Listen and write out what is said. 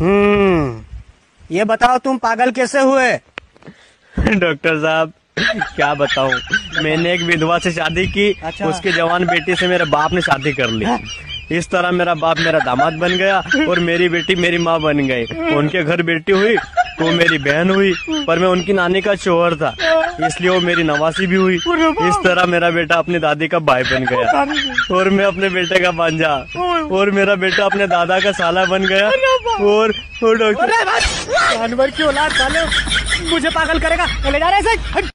हम्म। ये बताओ तुम पागल कैसे हुए? डॉक्टर साहब क्या बताऊँ? मैंने एक विधवा से शादी की अच्छा। उसके जवान बेटी से मेरे बाप ने शादी कर ली। इस तरह मेरा बाप मेरा दामाद बन गया और मेरी बेटी मेरी माँ बन गई। उनके घर बेटी हुई तो मेरी बहन हुई पर मैं उनकी नानी का शोहर था। इसलिए वो मेरी नवासी भी हुई। इस तरह मेरा बेटा अपने दादी का भाई बन गया। और मैं अपने बेटे का बांझा और मेरा बेटा अपने दादा का साला बन गया। और, डॉक्टर जानवर की औलाद साले मुझे पागल करेगा। चले जा रहे हैं